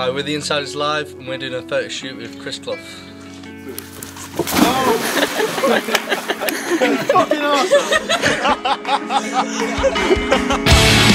Hi, we're the Inside Is Live and we're doing a photo shoot with Chris Clough. Fucking awesome!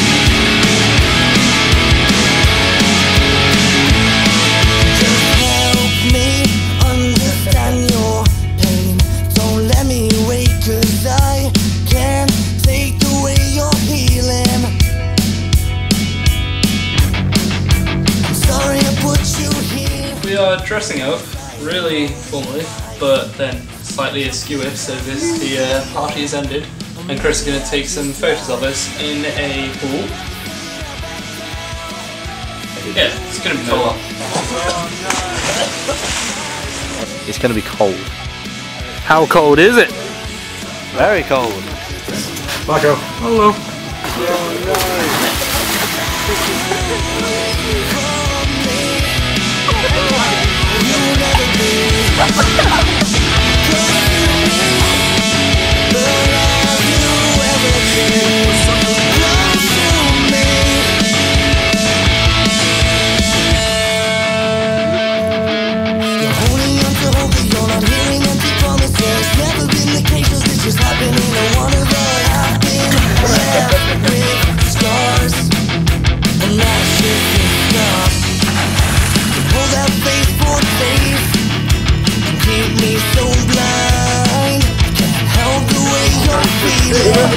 We are dressing up really formally, but then slightly askew so this the uh, party has ended. And Chris is going to take some photos of us in a pool. Yeah, it's going to be cool. It's going to be cold. How cold is it? Very cold. Marco. Hello. You're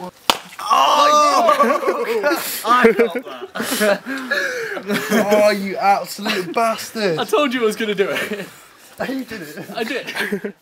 Oh, I that. oh, you absolute bastard! I told you I was going to do it. you did it. I did.